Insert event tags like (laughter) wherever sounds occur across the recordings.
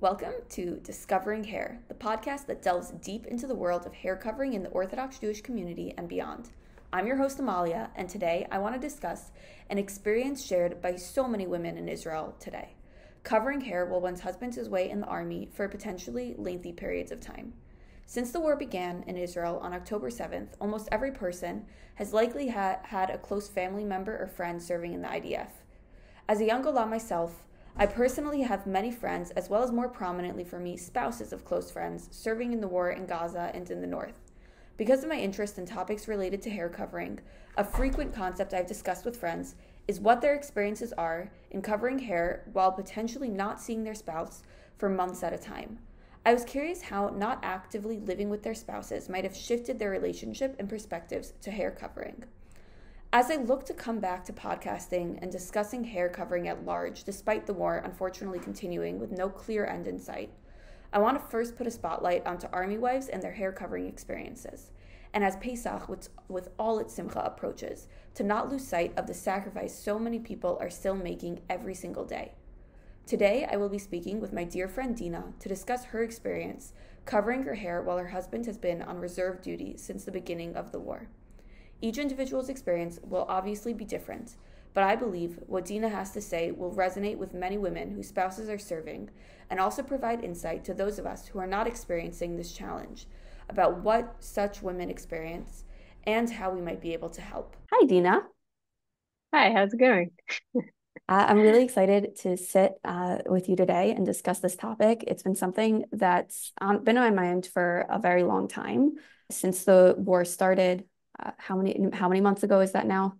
Welcome to Discovering Hair, the podcast that delves deep into the world of hair covering in the Orthodox Jewish community and beyond. I'm your host, Amalia, and today I want to discuss an experience shared by so many women in Israel today covering hair while one's husband is away in the army for potentially lengthy periods of time. Since the war began in Israel on October 7th, almost every person has likely ha- had a close family member or friend serving in the IDF. As a young Olah myself, I personally have many friends, as well as more prominently for me, spouses of close friends, serving in the war in Gaza and in the north. Because of my interest in topics related to hair covering, a frequent concept I've discussed with friends is what their experiences are in covering hair while potentially not seeing their spouse for months at a time. I was curious how not actively living with their spouses might have shifted their relationship and perspectives to hair covering. As I look to come back to podcasting and discussing hair covering at large, despite the war unfortunately continuing with no clear end in sight, I want to first put a spotlight onto army wives and their hair covering experiences. And as Pesach, with, with all its simcha approaches, to not lose sight of the sacrifice so many people are still making every single day. Today, I will be speaking with my dear friend Dina to discuss her experience covering her hair while her husband has been on reserve duty since the beginning of the war. Each individual's experience will obviously be different, but I believe what Dina has to say will resonate with many women whose spouses are serving and also provide insight to those of us who are not experiencing this challenge about what such women experience and how we might be able to help. Hi, Dina. Hi, how's it going? uh, I'm really excited to sit uh, with you today and discuss this topic. It's been something that's um, been on my mind for a very long time since the war started uh, how many how many months ago is that now?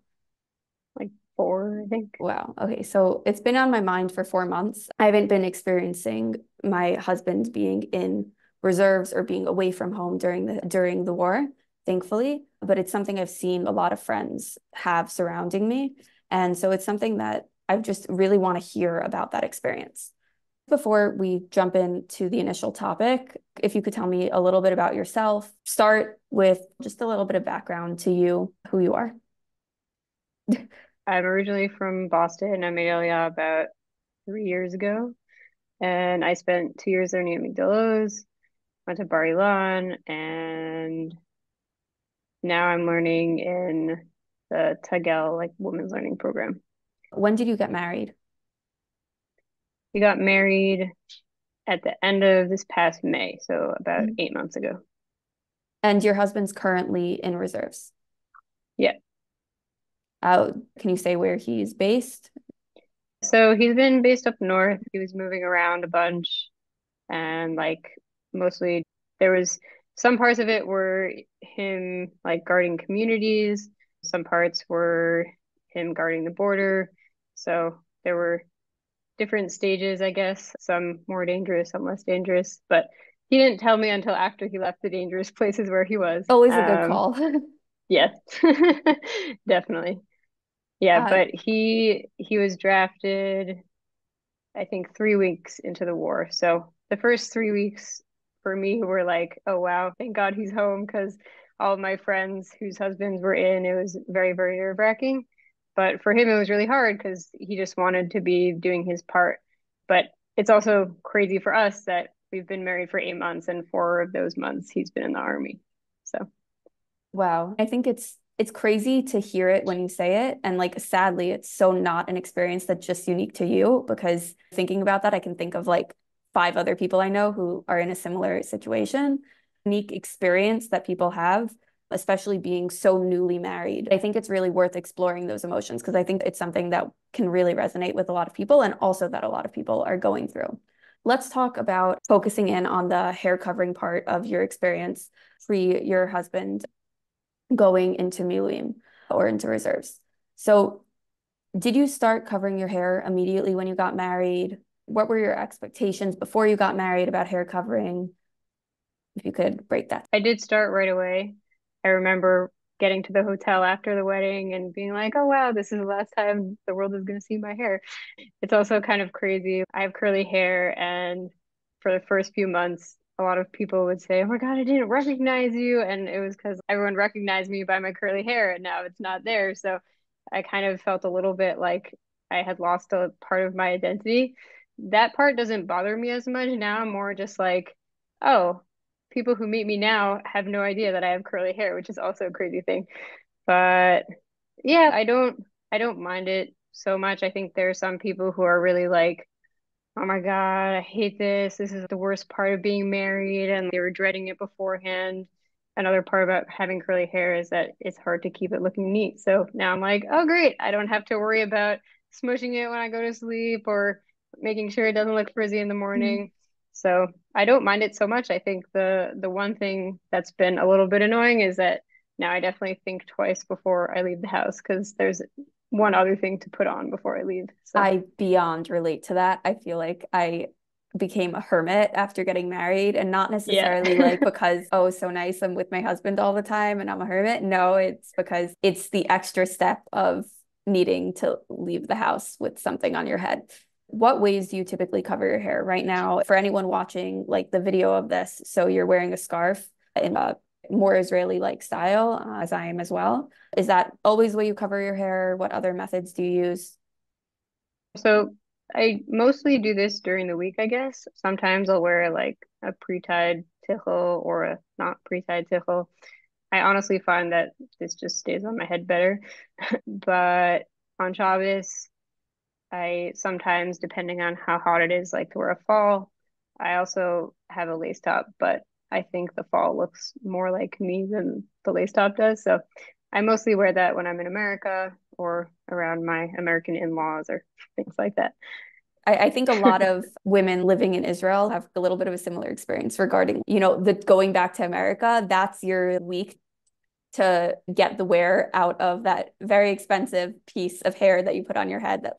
Like four, I think. Wow. Okay. So it's been on my mind for four months. I haven't been experiencing my husband being in reserves or being away from home during the during the war, thankfully. But it's something I've seen a lot of friends have surrounding me. And so it's something that I just really want to hear about that experience. Before we jump into the initial topic, if you could tell me a little bit about yourself, start with just a little bit of background to you, who you are. I'm originally from Boston. I made Aliyah about three years ago. And I spent two years learning at Migdal Oz, went to Bar Ilan, and now I'm learning in the Tagel, like women's learning program. When did you get married? We got married at the end of this past May, so about mm-hmm. eight months ago. And your husband's currently in reserves? Yeah. Uh, can you say where he's based? So he's been based up north. He was moving around a bunch and like mostly there was some parts of it were him like guarding communities, some parts were him guarding the border. So there were different stages, I guess, some more dangerous, some less dangerous. But he didn't tell me until after he left the dangerous (laughs) places where he was. Always a good um, call. (laughs) yes, (laughs) definitely. Yeah, uh, but he he was drafted, I think, three weeks into the war. So the first three weeks for me were like, oh wow, thank God he's home because all of my friends whose husbands were in, it was very very nerve wracking. But for him, it was really hard because he just wanted to be doing his part. But it's also crazy for us that we've been married for eight months and four of those months he's been in the army. So, wow. I think it's it's crazy to hear it when you say it and like sadly it's so not an experience that's just unique to you because thinking about that i can think of like five other people i know who are in a similar situation unique experience that people have especially being so newly married. I think it's really worth exploring those emotions because I think it's something that can really resonate with a lot of people and also that a lot of people are going through. Let's talk about focusing in on the hair covering part of your experience pre your husband going into Miluim or into reserves. So, did you start covering your hair immediately when you got married? What were your expectations before you got married about hair covering? If you could break that. I did start right away. I remember getting to the hotel after the wedding and being like, oh, wow, this is the last time the world is going to see my hair. It's also kind of crazy. I have curly hair, and for the first few months, a lot of people would say, oh my God, I didn't recognize you. And it was because everyone recognized me by my curly hair, and now it's not there. So I kind of felt a little bit like I had lost a part of my identity. that part doesn't bother me as much now. I'm more just like, oh, people who meet me now have no idea that I have curly hair, which is also a crazy thing. But yeah, I don't I don't mind it so much. I think there are some people who are really like, oh my God, I hate this. This is the worst part of being married. And they were dreading it beforehand. Another part about having curly hair is that it's hard to keep it looking neat. So now I'm like, oh, great. I don't have to worry about smushing it when I go to sleep or making sure it doesn't look frizzy in the morning. So I don't mind it so much. I think the the one thing that's been a little bit annoying is that now I definitely think twice before I leave the house because there's one other thing to put on before I leave. So. I beyond relate to that. I feel like I became a hermit after getting married and not necessarily yeah. like (laughs) because oh so nice I'm with my husband all the time and I'm a hermit. No, it's because it's the extra step of needing to leave the house with something on your head. What ways do you typically cover your hair right now? For anyone watching like the video of this, so you're wearing a scarf in a more Israeli like style, uh, as I am as well. Is that always the way you cover your hair? What other methods do you use? So I mostly do this during the week, I guess. Sometimes I'll wear like a pre-tied tichel or a not pre-tied tichel. I honestly find that this just stays on my head better. (laughs) but on Shabbos, I sometimes, depending on how hot it is, like to wear a fall. I also have a lace top, but I think the fall looks more like me than the lace top does. So I mostly wear that when I'm in America or around my American in laws or things like that. I, I think a lot of (laughs) women living in Israel have a little bit of a similar experience regarding, you know, the going back to America. That's your week to get the wear out of that very expensive piece of hair that you put on your head that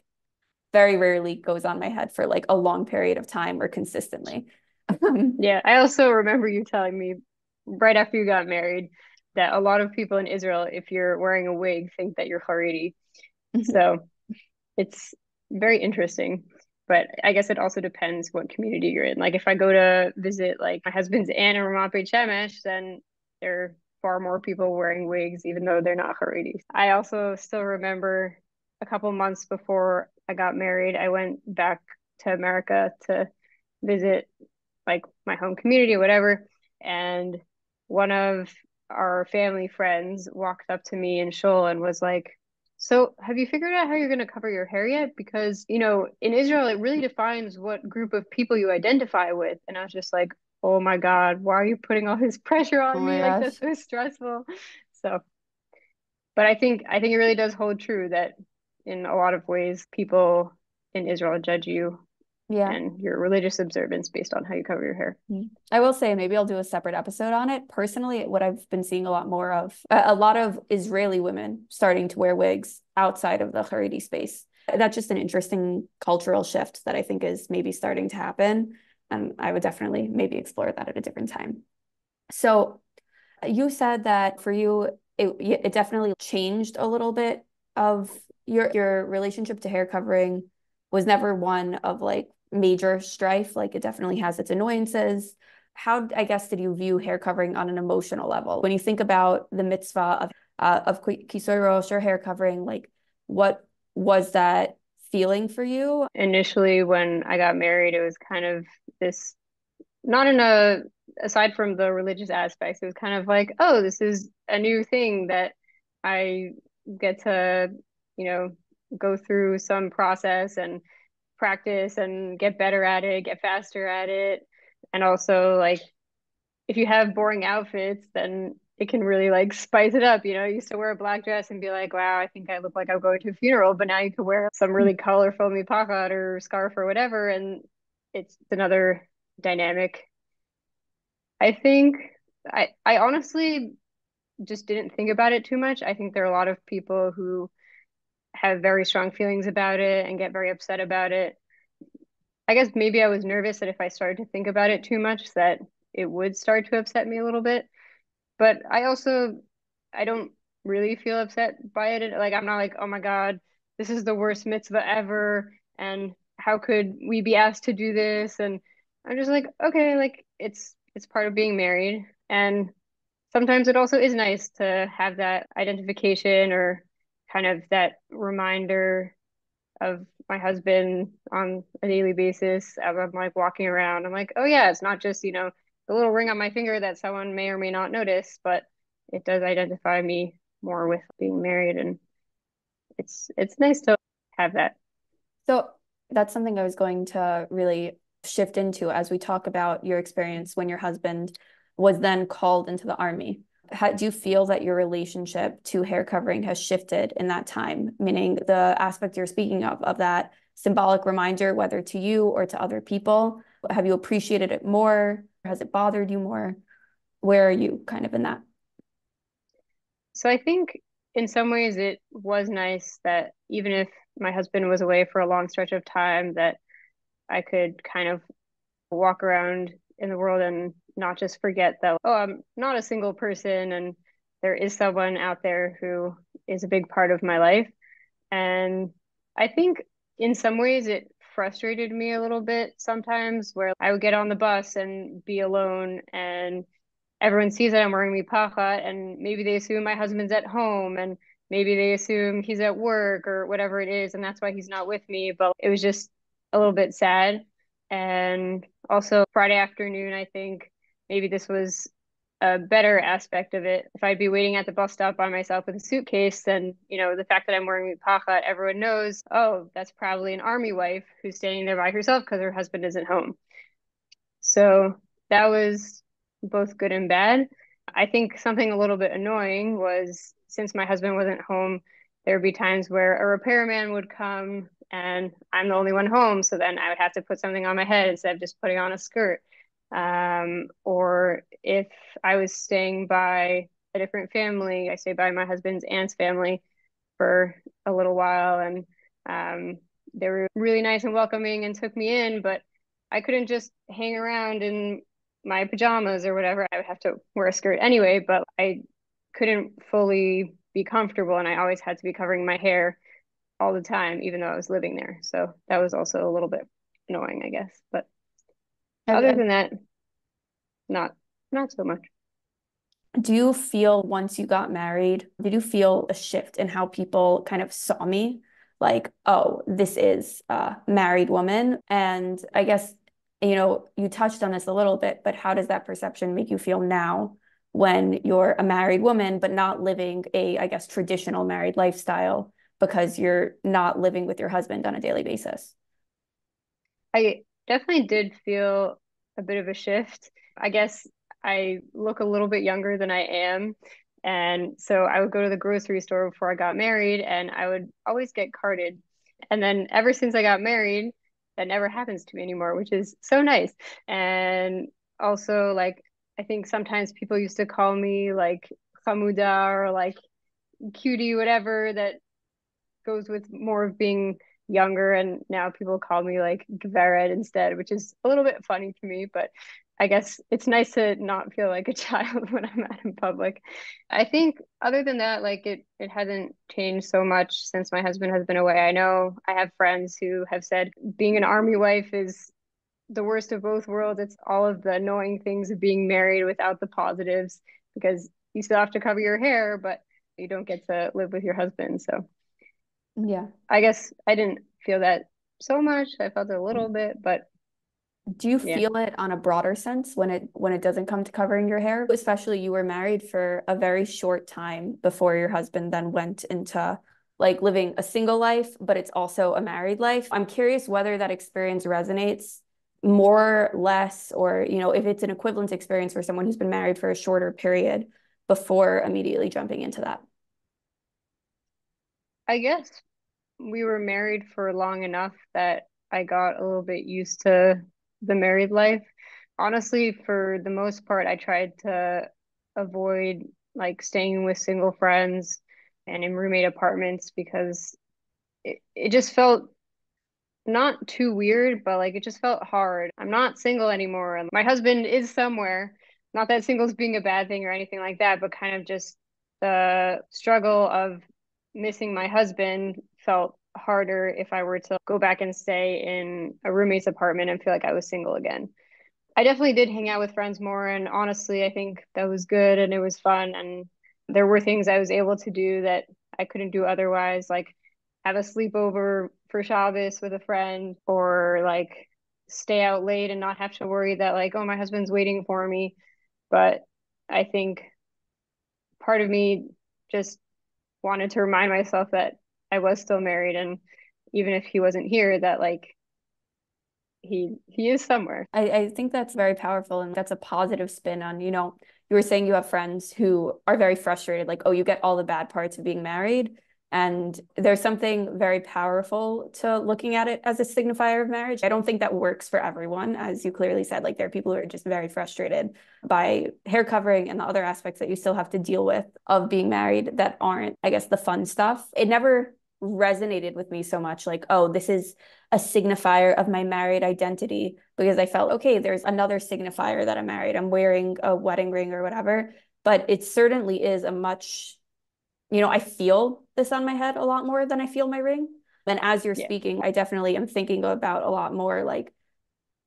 very rarely goes on my head for like a long period of time or consistently. (laughs) yeah, I also remember you telling me right after you got married that a lot of people in Israel, if you're wearing a wig, think that you're Haredi. Mm-hmm. So it's very interesting. But I guess it also depends what community you're in. Like if I go to visit like my husband's aunt in Ramat Beit Shemesh, then there are far more people wearing wigs, even though they're not Haredi. I also still remember a couple months before I got married, I went back to America to visit like my home community or whatever. And one of our family friends walked up to me in Shul and was like, so have you figured out how you're going to cover your hair yet? Because, you know, in Israel, it really defines what group of people you identify with. And I was just like, oh my God, why are you putting all this (laughs) pressure on oh me? Like that's so stressful. So, but I think, I think it really does hold true that in a lot of ways, people in Israel judge you yeah. and your religious observance based on how you cover your hair. Mm-hmm. i will say maybe i'll do a separate episode on it. Personally what i've been seeing a lot more of a, lot of israeli women starting to wear wigs outside of the haredi space. That's just an interesting cultural shift that i think is maybe starting to happen. And i would definitely maybe explore that at a different time. So you said that for you it, it definitely changed a little bit of your your relationship to hair covering was never one of like major strife. Like it definitely has its annoyances. How, I guess, did you view hair covering on an emotional level? When you think about the mitzvah of uh, of rosh or hair covering, like what was that feeling for you? Initially, when I got married, it was kind of this, not in a, aside from the religious aspects, it was kind of like, oh, this is a new thing that I get to, you know, go through some process and practice and get better at it, get faster at it. And also like if you have boring outfits, then it can really like (laughs) spice it up. You know, I used to wear a black dress and be like, wow, I think I look like I'm going to a funeral, but now you can wear some really mm-hmm. colorful mipachat or scarf or whatever. And it's another dynamic. I think I I honestly just didn't think about it too much. I think there are a lot of people who have very strong feelings about it and get very upset about it. I guess maybe I was nervous that if I started to think about it too much that it would start to upset me a little bit. But I also I don't really feel upset by it. Like I'm not like, "Oh my god, this is the worst mitzvah ever and how could we be asked to do this?" And I'm just like, "Okay, like it's it's part of being married." And sometimes it also is nice to have that identification or kind of that reminder of my husband on a daily basis. I'm like walking around. I'm like, oh yeah, it's not just, you know, the little ring on my finger that someone may or may not notice, but it does identify me more with being married and it's it's nice to have that. So that's something I was going to really shift into as we talk about your experience when your husband was then called into the army. How do you feel that your relationship to hair covering has shifted in that time? Meaning the aspect you're speaking of, of that symbolic reminder, whether to you or to other people. Have you appreciated it more? Has it bothered you more? Where are you kind of in that? So I think in some ways it was nice that even if my husband was away for a long stretch of time, that I could kind of walk around in the world and not just forget that, oh, I'm not a single person and there is someone out there who is a big part of my life. And I think in some ways it frustrated me a little bit sometimes where I would get on the bus and be alone and everyone sees that I'm wearing mipachat and maybe they assume my husband's at home and maybe they assume he's at work or whatever it is and that's why he's not with me. But it was just a little bit sad. And also Friday afternoon, I think maybe this was a better aspect of it. If I'd be waiting at the bus stop by myself with a suitcase, then you know the fact that I'm wearing mipachat, everyone knows. Oh, that's probably an army wife who's standing there by herself because her husband isn't home. So that was both good and bad. I think something a little bit annoying was since my husband wasn't home, there would be times where a repairman would come and I'm the only one home. So then I would have to put something on my head instead of just putting on a skirt. Um, or if I was staying by a different family, I stayed by my husband's aunt's family for a little while and um, they were really nice and welcoming and took me in, but I couldn't just hang around in my pajamas or whatever. I would have to wear a skirt anyway, but I couldn't fully be comfortable and I always had to be covering my hair all the time, even though I was living there. So that was also a little bit annoying, I guess. But okay. other than that, not not so much. Do you feel once you got married, did you feel a shift in how people kind of saw me? Like, oh, this is a married woman. And I guess, you know, you touched on this a little bit, but how does that perception make you feel now when you're a married woman, but not living a, I guess, traditional married lifestyle because you're not living with your husband on a daily basis? I definitely did feel a bit of a shift. I guess I look a little bit younger than I am. And so I would go to the grocery store before I got married and I would always get carded. And then ever since I got married, that never happens to me anymore, which is so nice. And also, like, I think sometimes people used to call me like Hamuda or like cutie, whatever, that goes with more of being younger. And now people call me like Gveret instead, which is a little bit funny to me, but I guess it's nice to not feel like a (laughs) child when I'm out in public. I think other than that, like it it hasn't changed so much since my husband has been away. I know I have friends who have said being an army wife is the worst of both worlds. It's all of the annoying things of being married without the positives because you still have to cover your hair, but you don't get to live with your husband. So, yeah, I guess I didn't feel that so much. I felt it a little bit, but do you yeah. feel it on a broader sense when it when it doesn't come to covering your hair? Especially you were married for a very short time before your husband then went into like living a single life, but it's also a married life. I'm curious whether that experience resonates more, less, or you know, if it's an equivalent experience for someone who's been married for a shorter period before immediately jumping into that. I guess we were married for long enough that I got a little bit used to the married life. Honestly, for the most part, I tried to avoid like staying with single friends and in roommate apartments because it, it just felt not too weird, but like it just felt hard. I'm not single anymore. And my husband is somewhere. Not that singles being a bad thing or anything like that, but kind of just the struggle of missing my husband felt harder if I were to go back and stay in a roommate's apartment and feel like I was single again. I definitely did hang out with friends more. And honestly, I think that was good and it was fun. And there were things I was able to do that I couldn't do otherwise, like have a sleepover for Shabbos with a friend or like stay out late and not have to worry that like, oh, my husband's waiting for me. But I think part of me just wanted to remind myself that I was still married and even if he wasn't here, that like he he is somewhere. I, I think that's very powerful and that's a positive spin on, you know, you were saying you have friends who are very frustrated, like, oh, you get all the bad parts of being married. And there's something very powerful to looking at it as a signifier of marriage. I don't think that works for everyone, as you clearly said. Like, there are people who are just very frustrated by hair covering and the other aspects that you still have to deal with of being married that aren't, I guess, the fun stuff. It never resonated with me so much like oh this is a signifier of my married identity because i felt okay there's another signifier that i'm married i'm wearing a wedding ring or whatever but it certainly is a much you know i feel this on my head a lot more than i feel my ring and as you're yeah. speaking i definitely am thinking about a lot more like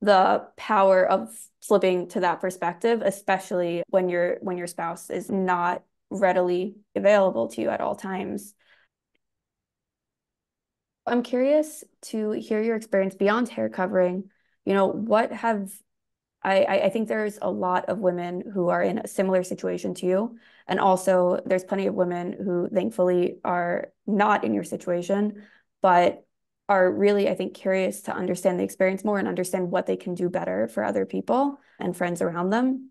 the power of flipping to that perspective especially when your when your spouse is not readily available to you at all times I'm curious to hear your experience beyond hair covering. You know, what have I, I think there's a lot of women who are in a similar situation to you. And also there's plenty of women who thankfully are not in your situation, but are really, I think, curious to understand the experience more and understand what they can do better for other people and friends around them.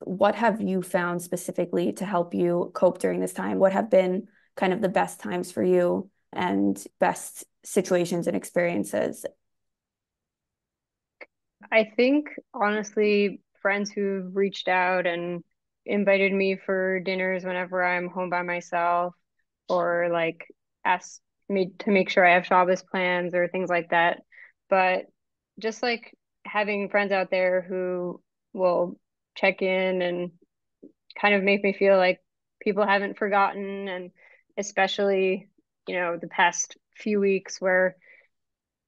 What have you found specifically to help you cope during this time? What have been kind of the best times for you and best situations and experiences? I think honestly, friends who've reached out and invited me for dinners whenever I'm home by myself or like asked me to make sure I have Shabbos plans or things like that. But just like having friends out there who will check in and kind of make me feel like people haven't forgotten and especially you know, the past few weeks where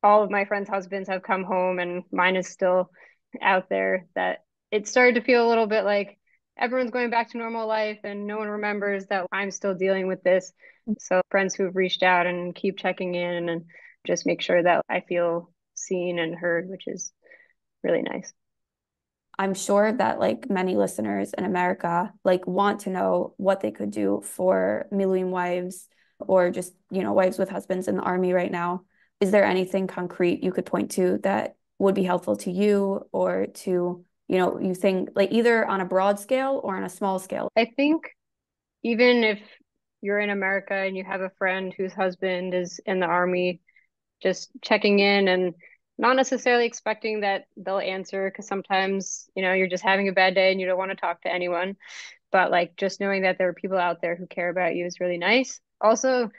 all of my friends' husbands have come home and mine is still out there, that it started to feel a little bit like everyone's going back to normal life and no one remembers that I'm still dealing with this. So, friends who've reached out and keep checking in and just make sure that I feel seen and heard, which is really nice. I'm sure that like many listeners in America like want to know what they could do for Miluim wives or just, you know, wives with husbands in the army right now. Is there anything concrete you could point to that would be helpful to you or to, you know, you think like either on a broad scale or on a small scale? I think even if you're in America and you have a friend whose husband is in the army, just checking in and not necessarily expecting that they'll answer because sometimes, you know, you're just having a bad day and you don't want to talk to anyone. But like just knowing that there are people out there who care about you is really nice also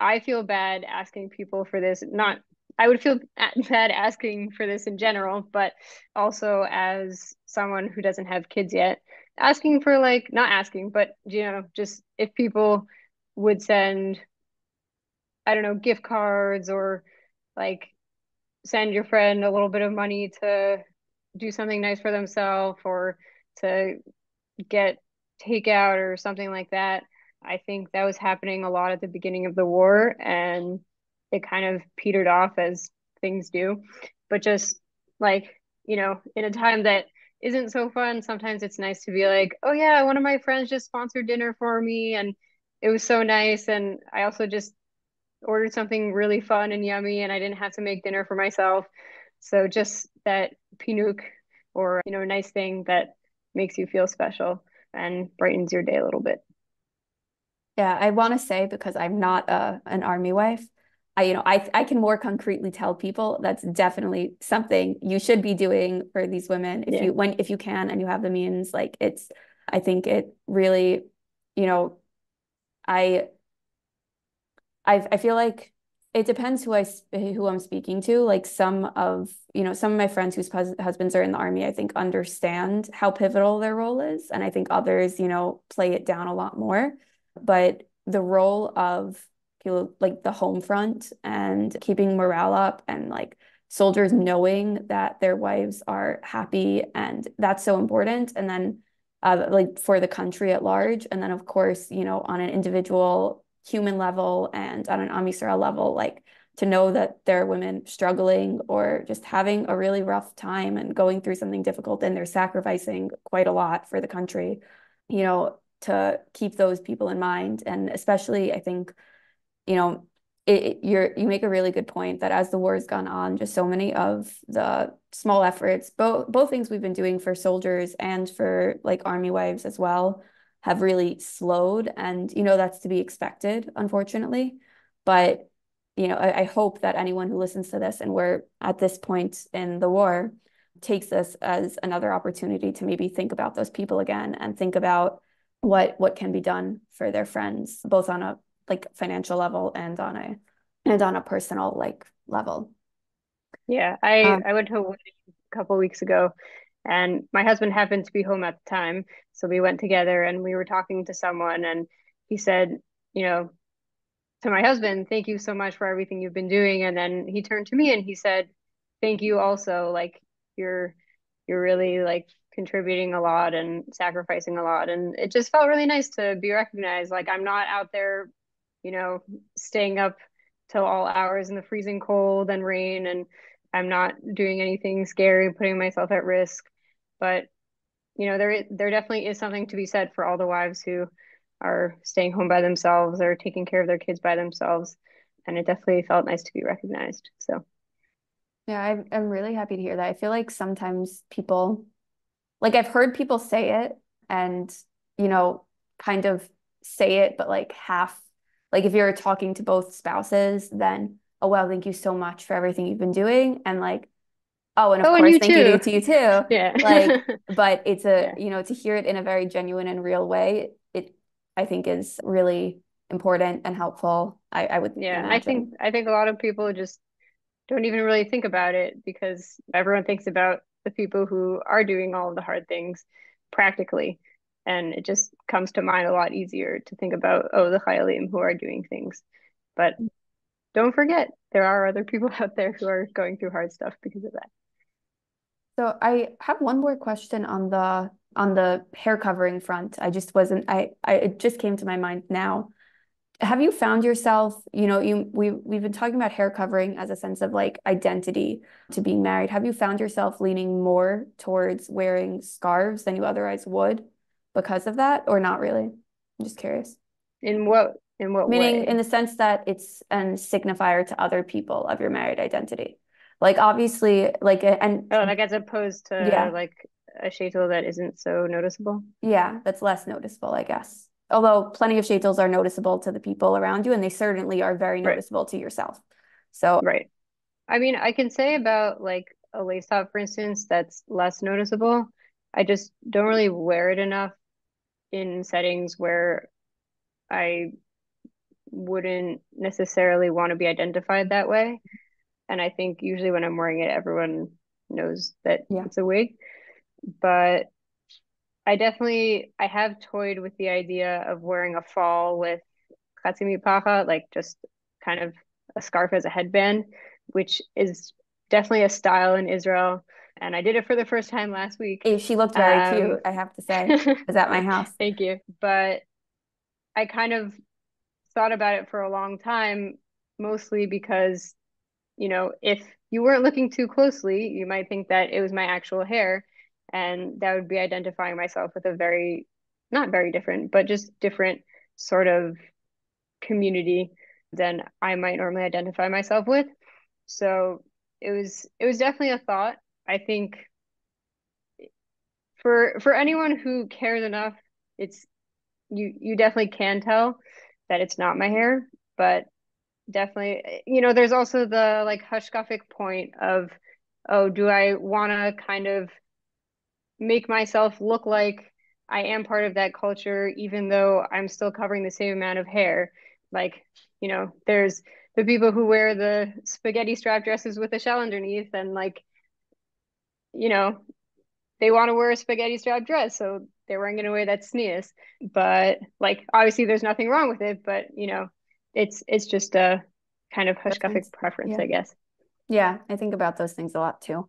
i feel bad asking people for this not i would feel (laughs) bad asking for this in general but also as someone who doesn't have kids yet asking for like not asking but you know just if people would send i don't know gift cards or like send your friend a little bit of money to do something nice for themselves or to get takeout or something like that I think that was happening a lot at the beginning of the war and it kind of petered off as things do. But just like, you know, in a time that isn't so fun, sometimes it's nice to be like, oh yeah, one of my friends just sponsored dinner for me and it was so nice. And I also just ordered something really fun and yummy and I didn't have to make dinner for myself. So just that pinuk or, you know, nice thing that makes you feel special and brightens your day a little bit. Yeah, I want to say because I'm not a an army wife, I you know I I can more concretely tell people that's definitely something you should be doing for these women if yeah. you when if you can and you have the means. Like it's I think it really, you know, I I I feel like it depends who I who I'm speaking to. Like some of you know some of my friends whose husbands are in the army, I think understand how pivotal their role is, and I think others you know play it down a lot more but the role of like the home front and keeping morale up and like soldiers knowing that their wives are happy and that's so important. And then uh, like for the country at large. And then of course you know on an individual human level and on an Am Yisrael level like to know that there are women struggling or just having a really rough time and going through something difficult and they're sacrificing quite a lot for the country, you know, to keep those people in mind. And especially, I think, you know, it, you're you make a really good point that as the war has gone on, just so many of the small efforts, both both things we've been doing for soldiers and for like army wives as well, have really slowed. And you know that's to be expected, unfortunately. But you know, I, I hope that anyone who listens to this and we're at this point in the war takes this as another opportunity to maybe think about those people again and think about what what can be done for their friends, both on a like financial level and on a and on a personal like level. Yeah, I um, I went to a wedding a couple weeks ago and my husband happened to be home at the time, so we went together and we were talking to someone and he said, you know, to my husband, thank you so much for everything you've been doing and then he turned to me and he said, thank you also like you're you're really like contributing a lot and sacrificing a lot and it just felt really nice to be recognized like I'm not out there you know, staying up till all hours in the freezing cold and rain and I'm not doing anything scary, putting myself at risk. But you know, there there definitely is something to be said for all the wives who are staying home by themselves or taking care of their kids by themselves. And it definitely felt nice to be recognized. So yeah, I'm I'm really happy to hear that. I feel like sometimes people like I've heard people say it and you know, kind of say it, but like half like if you're talking to both spouses, then oh well, thank you so much for everything you've been doing, and like oh, and of oh, course, and thank too. you to you too. (laughs) Yeah. like, but it's a yeah. you know to hear it in a very genuine and real way. It I think is really important and helpful. I, I would yeah. Imagine. I think I think a lot of people just don't even really think about it because everyone thinks about the people who are doing all of the hard things practically. And it just comes to mind a lot easier to think about oh the chayalim who are doing things. But don't forget there are other people (laughs) out there who are going through hard stuff because of that. So i have one more question on the on the hair covering front. I just wasn't i, I it just came to my mind now have you found yourself you know you we we've been talking about hair covering as a sense of like identity to being married have you found yourself leaning more towards wearing scarves than you otherwise would because of that or not really? I'm just curious. In what in what Meaning way? in the sense that it's an signifier to other people of your married identity. Like obviously like and Oh, like as opposed to yeah. like a sheitel that isn't so noticeable. Yeah, that's less noticeable, I guess. Although plenty of sheitels are noticeable to the people around you and they certainly are very noticeable right. to yourself. So Right. I mean, I can say about like a lace top, for instance, that's less noticeable. I just don't really wear it enough in settings where I wouldn't necessarily want to be identified that way. And I think usually when I'm wearing it, everyone knows that yeah. it's a wig. But I definitely I have toyed with the idea of wearing a fall with mipacha, like just kind of a scarf as a headband, which is definitely a style in Israel and I did it for the first time last week. She looked very um, cute, I have to say. (laughs) was at my house. Thank you. But I kind of thought about it for a long time, mostly because, you know, if you weren't looking too closely, you might think that it was my actual hair. And that would be identifying myself with a very, not very different, but just different sort of community than I might normally identify myself with. So it was it was definitely a thought I think for for anyone who cares enough, it's you you definitely can tell that it's not my hair, but definitely you know there's also the like hashkafic point of oh do I want to kind of make myself look like I am part of that culture even though I'm still covering the same amount of hair like you know there's the people who wear the spaghetti strap dresses with a shell underneath and like you know, they want to wear a spaghetti strap dress, so they're wearing it in a way that's tznius. But like, obviously, there's nothing wrong with it. But you know, it's it's just a kind of hashkafic preference, yeah. I guess. Yeah, I think about those things a lot too.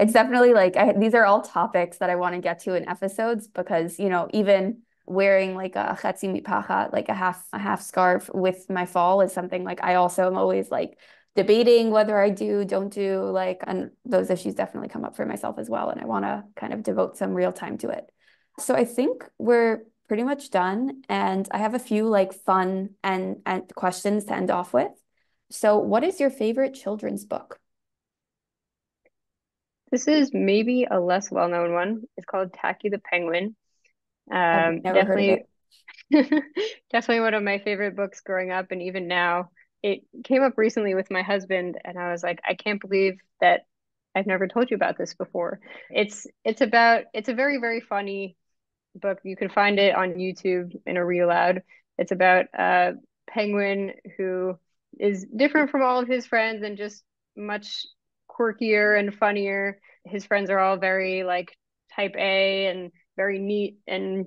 It's definitely like I, these are all topics that I want to get to in episodes because you know even wearing like a chatzi mipacha, like a half a half scarf with my fall is something like I also am always like debating whether I do, don't do, like, and those issues definitely come up for myself as well. And I want to kind of devote some real time to it. So I think we're pretty much done. And I have a few like fun and, and questions to end off with. So, what is your favorite children's book? This is maybe a less well known one. It's called Tacky the Penguin. Um, definitely, (laughs) definitely one of my favorite books growing up, and even now. It came up recently with my husband, and I was like, I can't believe that I've never told you about this before. It's it's about it's a very very funny book. You can find it on YouTube in a read aloud. It's about a penguin who is different from all of his friends and just much quirkier and funnier. His friends are all very like type A and very neat and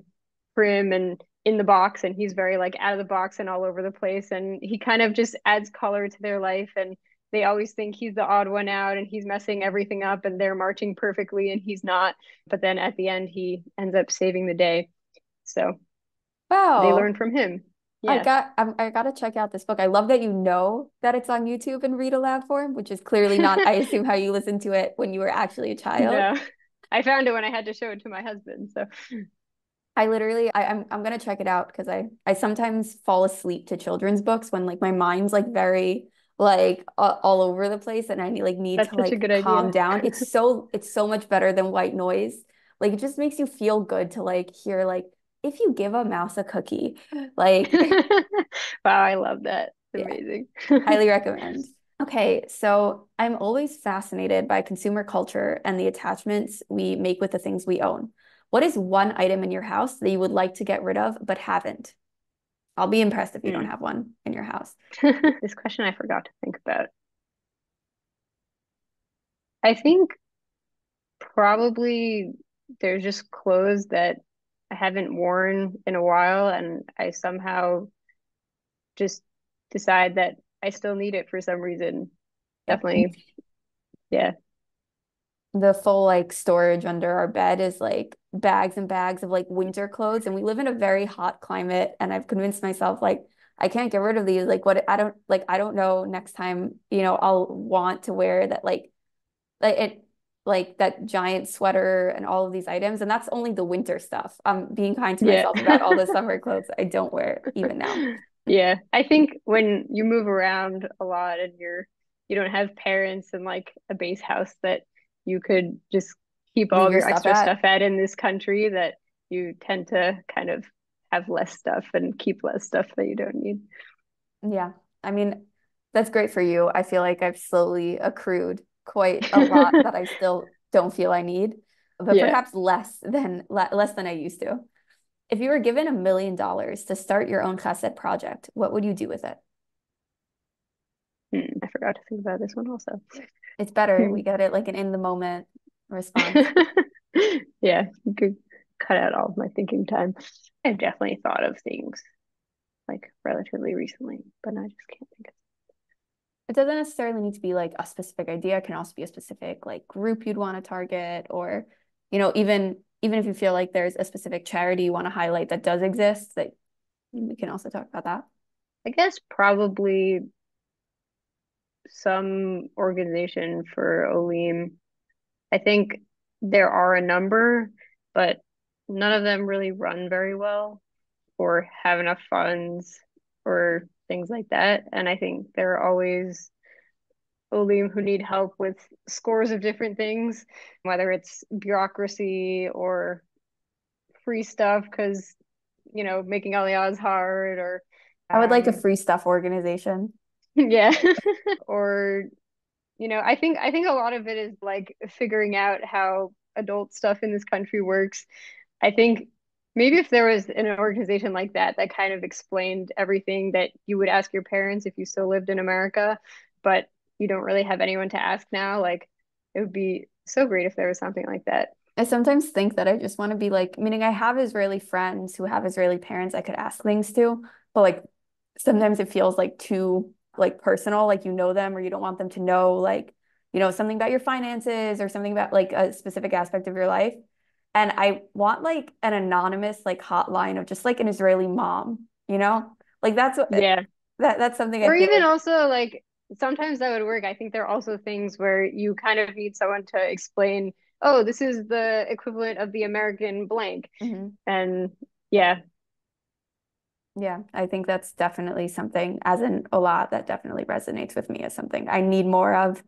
prim and in the box and he's very like out of the box and all over the place. And he kind of just adds color to their life and they always think he's the odd one out and he's messing everything up and they're marching perfectly and he's not. But then at the end he ends up saving the day. So wow they learn from him yeah. I got I'm, I got to check out this book. I love that you know that it's on YouTube in read aloud form, which is clearly not I (laughs) assume how you listened to it when you were actually a child. No. (laughs) I found it when I had to show it to my husband. So I literally I, I'm I'm gonna check it out because I I sometimes fall asleep to children's books when like my mind's like very like uh, all over the place and I need like need That's to like calm idea. down. It's (laughs) so it's so much better than white noise. Like it just makes you feel good to like hear like if you give a mouse a cookie, (laughs) like wow, I love that. Yeah. Amazing. Highly (laughs) recommend. Okay, so I'm always fascinated by consumer culture and the attachments we make with the things we own. What is one item in your house that you would like to get rid of but haven't? I'll be impressed if you don't hmm. have one in your house. (laughs) this question I forgot to think about. I think probably there's just clothes that I haven't worn in a while and I somehow just decide that I still need it for some reason. Definitely. Yeah the full like storage under our bed is like bags and bags of like winter clothes and we live in a very hot climate and I've convinced myself like I can't get rid of these like what I don't like I don't know next time you know I'll want to wear that like like it like that giant sweater and all of these items and that's only the winter stuff I'm being kind to myself yeah. about all the summer (laughs) clothes I don't wear even now yeah I think when you move around a lot and you're you don't have parents and like a base house that you could just keep all your, your extra stuff at. stuff at in this country that you tend to kind of have less stuff and keep less stuff that you don't need. Yeah. I mean, that's great for you. I feel like I've slowly accrued quite a (laughs) lot that I still don't feel I need, but yeah. perhaps less than less than I used to. If you were given a million dollars to start your own chesed project, what would you do with it? Hmm, I forgot to think about this one also. It's better. we get it like an in the moment response. (laughs) yeah, you could cut out all of my thinking time. I've definitely thought of things like relatively recently, but I just can't think of it doesn't necessarily need to be like a specific idea it can also be a specific like group you'd want to target or you know even even if you feel like there's a specific charity you want to highlight that does exist that we can also talk about that i guess probably some organization for Olim. I think there are a number, but none of them really run very well or have enough funds or things like that. And I think there are always Olim who need help with scores of different things, whether it's bureaucracy or free stuff, because, you know, making Aliyah is hard or. Um, I would like a um, free stuff organization. (laughs) yeah (laughs) or you know i think i think a lot of it is like figuring out how adult stuff in this country works i think maybe if there was an organization like that that kind of explained everything that you would ask your parents if you still lived in america but you don't really have anyone to ask now like it would be so great if there was something like that i sometimes think that i just want to be like meaning i have israeli friends who have israeli parents i could ask things to but like sometimes it feels like too like personal, like you know them or you don't want them to know like, you know, something about your finances or something about like a specific aspect of your life. And I want like an anonymous like hotline of just like an Israeli mom, you know? Like that's what yeah. That that's something or even like... also like sometimes that would work. I think there are also things where you kind of need someone to explain, oh, this is the equivalent of the American blank. Mm-hmm. And yeah. Yeah, I think that's definitely something, as in a lot, that definitely resonates with me as something I need more of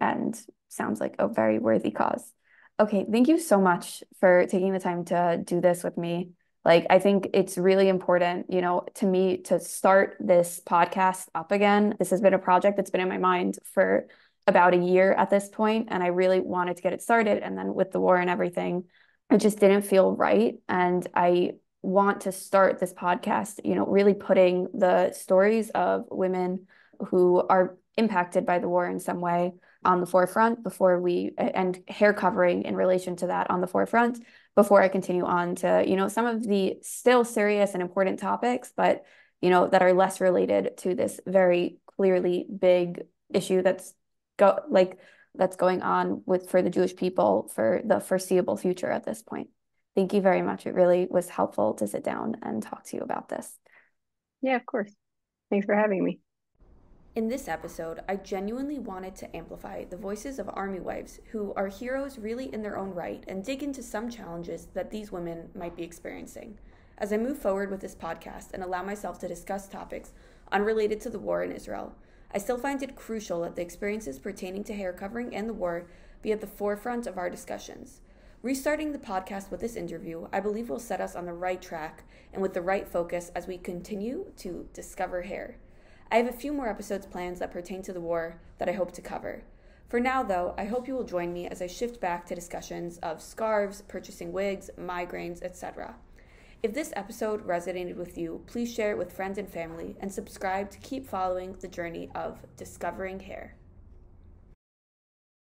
and sounds like a very worthy cause. Okay, thank you so much for taking the time to do this with me. Like, I think it's really important, you know, to me to start this podcast up again. This has been a project that's been in my mind for about a year at this point, and I really wanted to get it started. And then with the war and everything, it just didn't feel right. And I want to start this podcast, you know, really putting the stories of women who are impacted by the war in some way on the forefront before we and hair covering in relation to that on the forefront before I continue on to, you know, some of the still serious and important topics, but, you know, that are less related to this very clearly big issue that's go like that's going on with for the Jewish people for the foreseeable future at this point. Thank you very much. It really was helpful to sit down and talk to you about this. Yeah, of course. Thanks for having me. In this episode, I genuinely wanted to amplify the voices of Army wives who are heroes really in their own right and dig into some challenges that these women might be experiencing. As I move forward with this podcast and allow myself to discuss topics unrelated to the war in Israel, I still find it crucial that the experiences pertaining to hair covering and the war be at the forefront of our discussions. Restarting the podcast with this interview, I believe will set us on the right track and with the right focus as we continue to discover hair. I have a few more episodes planned that pertain to the war that I hope to cover. For now, though, I hope you will join me as I shift back to discussions of scarves, purchasing wigs, migraines, etc. If this episode resonated with you, please share it with friends and family and subscribe to keep following the journey of discovering hair.